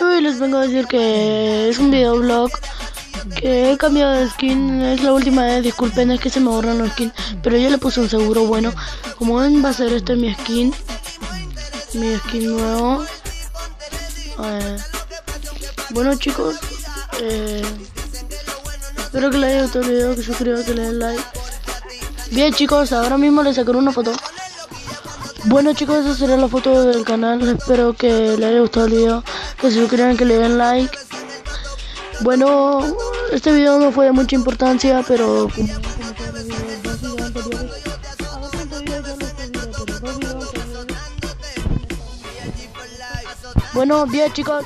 Y les vengo a decir que es un videoblog que he cambiado de skin, es la última vez, disculpen, es que se me borran los skins, pero yo le puse un seguro bueno. Como ven va a ser este mi skin, mi skin nuevo. Eh, bueno chicos, eh, espero que les haya gustado el video, que suscriban, que le den like. Bien chicos, ahora mismo les sacaré una foto. Bueno chicos, esa será la foto del canal. Espero que les haya gustado el video. Que se suscriban, que le den like. Bueno, este video no fue de mucha importancia, pero... Bueno, bien chicos.